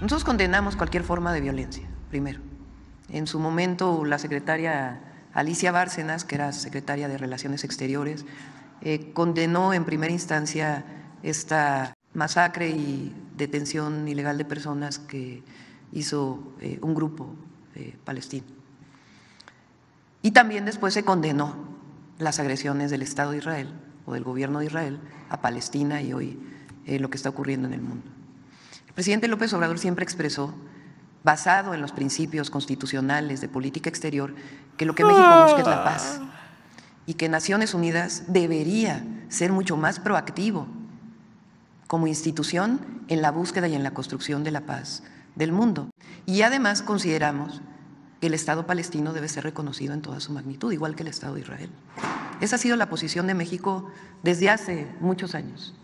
Nosotros condenamos cualquier forma de violencia, primero. En su momento, la secretaria Alicia Bárcenas, que era secretaria de Relaciones Exteriores, eh, condenó en primera instancia esta masacre y detención ilegal de personas que hizo eh, un grupo eh, palestino. Y también después se condenó las agresiones del Estado de Israel o del gobierno de Israel a Palestina y hoy lo que está ocurriendo en el mundo. Presidente López Obrador siempre expresó basado en los principios constitucionales de política exterior, que lo que México busca es la paz y que Naciones Unidas debería ser mucho más proactivo como institución en la búsqueda y en la construcción de la paz del mundo. Y además consideramos que el Estado palestino debe ser reconocido en toda su magnitud, igual que el Estado de Israel. Esa ha sido la posición de México desde hace muchos años.